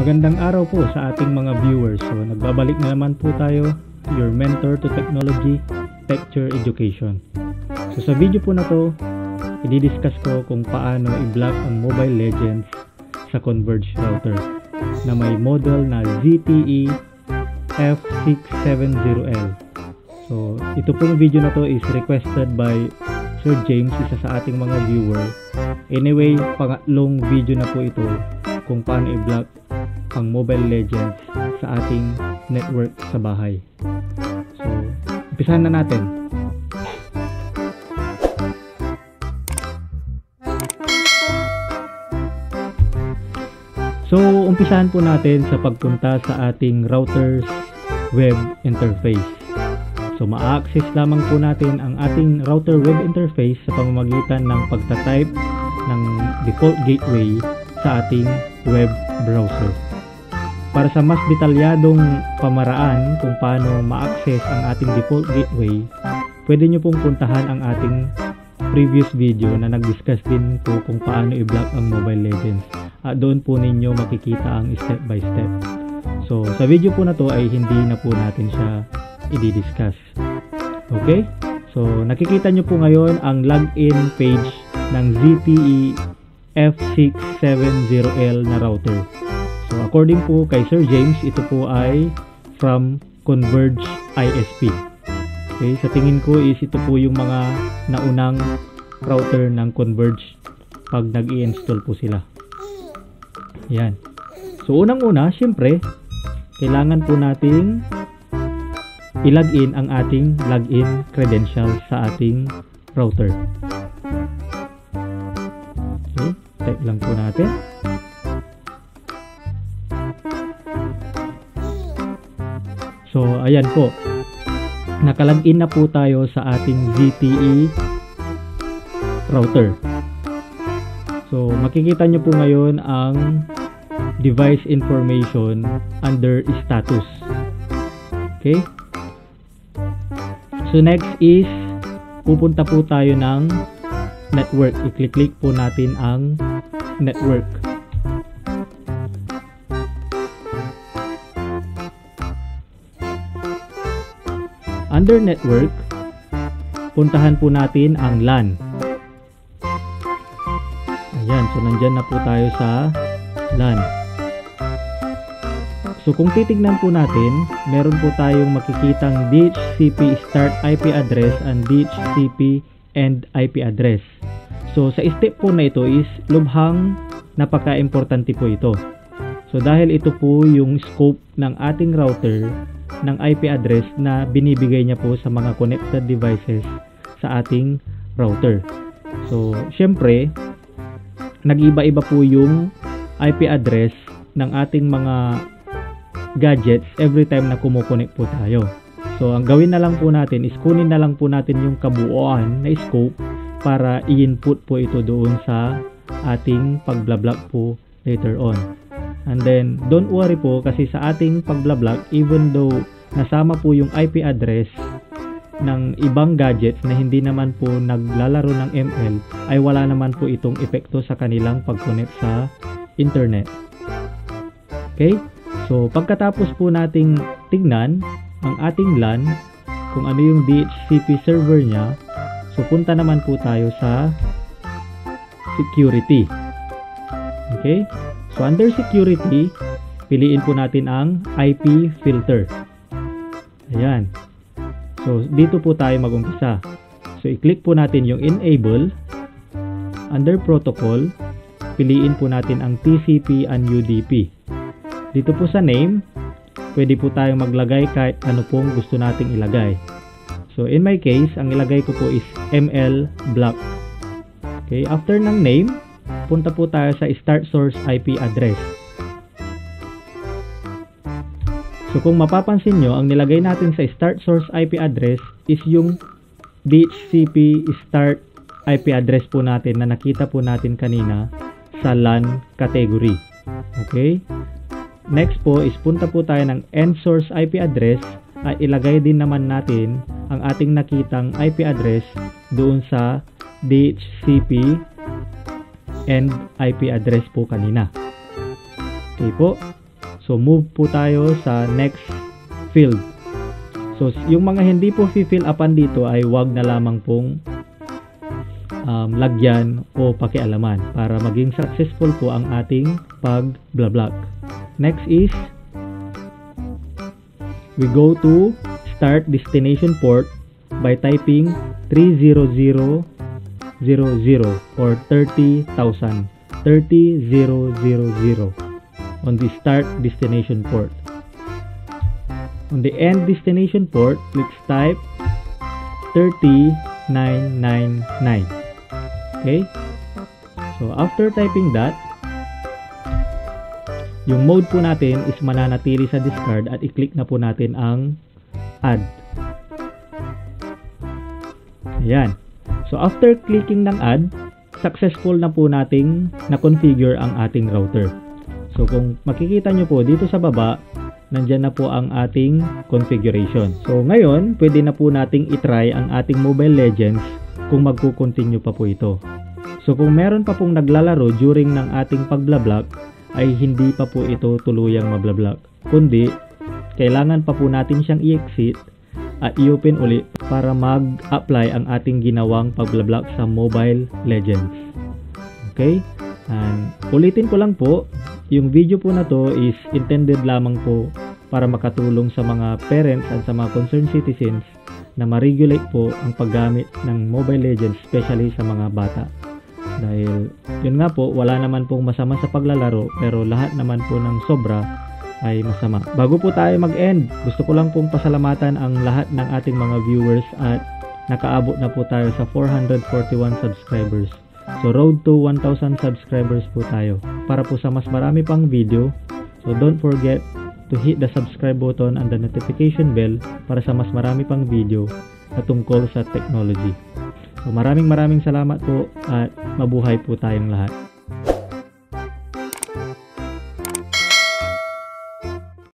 Magandang araw po sa ating mga viewers. So, nagbabalik na naman po tayo, your mentor to technology, Picture Education. So, sa video po na to, i-discuss ko kung paano i-block ang Mobile Legends sa Converge router na may model na ZTE F670L. So, ito pong video na to is requested by Sir James, isa sa ating mga viewer. Anyway, pangatlong video na po ito kung paano i-block ang Mobile Legends sa ating network sa bahay. So, umpisahan na natin. So, umpisahan po natin sa pagpunta sa ating router's web interface. So, ma-access lamang po natin ang ating router web interface sa pamamagitan ng pagta-type ng default gateway sa ating web browser. Para sa mas detalyadong pamaraan kung paano ma-access ang ating default gateway, pwede nyo pong puntahan ang ating previous video na nag-discuss din po kung paano i-block ang Mobile Legends. At doon po ninyo makikita ang step by step. So, sa video po na to ay hindi na po natin siya i-discuss. Okay? So, nakikita nyo po ngayon ang login page ng ZTE F670L na router. So, according po kay Sir James, ito po ay from Converge ISP. Okay, sa tingin ko is ito po yung mga naunang router ng Converge pag nag-i-install po sila. Yan. So, unang-una, syempre, kailangan po nating i-login ang ating login credentials sa ating router. Okay, type lang po natin. So, ayan po. Nakalagin na po tayo sa ating ZTE router. So, makikita nyo po ngayon ang device information under status. Okay? So, next is pupunta po tayo ng network. I-click po natin ang network. Under network, puntahan po natin ang LAN. Ayan, so nandyan na po tayo sa LAN. So kung titignan po natin, meron po tayong makikitang DHCP start IP address and DHCP end IP address. So sa step po na ito is lubhang napaka-importante po ito. So dahil ito po yung scope ng ating router ng IP address na binibigay niya po sa mga connected devices sa ating router. So syempre, nag-iba-iba po yung IP address ng ating mga gadgets every time na kumukonek po tayo. So, ang gawin na lang po natin is kunin na lang po natin yung kabuuan na scope para i-input po ito doon sa ating pagblablock po later on. And then, don't worry po kasi sa ating pagblablock, even though nasama po yung IP address ng ibang gadgets na hindi naman po naglalaro ng ML, ay wala naman po itong epekto sa kanilang pag-connect sa internet. Okay? So, pagkatapos po nating tignan ang ating LAN, kung ano yung DHCP server niya, so punta naman po tayo sa security. Okay? So, under security, piliin po natin ang IP filter. Ayan. So, dito po tayo mag-umpisa. So, i-click po natin yung enable. Under protocol, piliin po natin ang TCP and UDP. Dito po sa name, pwede po tayong maglagay kahit ano pong gusto nating ilagay. So, in my case, ang ilagay ko po is ML block. Okay, after ng name, punta po tayo sa start source IP address. So, kung mapapansin nyo, ang nilagay natin sa start source IP address is yung DHCP start IP address po natin na nakita po natin kanina sa LAN category. Okay? Next po is punta po tayo ng end source IP address at ilagay din naman natin ang ating nakitang IP address doon sa DHCP and IP address po kanina. Okay po. So move po tayo sa next field. So yung mga hindi po fill upan dito ay wag na lamang pong um, lagyan o pakialaman para maging successful po ang ating pag-blablock. Next is we go to start destination port by typing 30000 or 30,000 30000 on the start destination port. On the end destination port, let's type 30999. Okay? So, after typing that, yung mode po natin is mananatili sa discard at i-click na po natin ang add. Ayan. So, after clicking ng add, successful na po nating na-configure ang ating router. So, kung makikita nyo po dito sa baba, nandyan na po ang ating configuration. So, ngayon, pwede na po nating itry ang ating Mobile Legends kung magkukontinue pa po ito. So kung meron pa pong naglalaro during ng ating pagblablog ay hindi pa po ito tuluyang mablablog. Kundi kailangan pa po natin siyang i-exit at i-open ulit para mag-apply ang ating ginawang pagblablock sa Mobile Legends. Okay? And ulitin ko lang po, yung video po na to is intended lamang po para makatulong sa mga parents at sa mga concerned citizens na ma-regulate po ang paggamit ng Mobile Legends especially sa mga bata. Dahil yun nga po, wala naman pong masama sa paglalaro pero lahat naman po ng sobra ay masama. Bago po tayo mag-end, gusto ko lang pong pasalamatan ang lahat ng ating mga viewers at nakaabot na po tayo sa 441 subscribers. So road to 1,000 subscribers po tayo. Para po sa mas marami pang video, so don't forget to hit the subscribe button and the notification bell para sa mas marami pang video na tungkol sa technology. So maraming maraming salamat po at mabuhay po tayong lahat.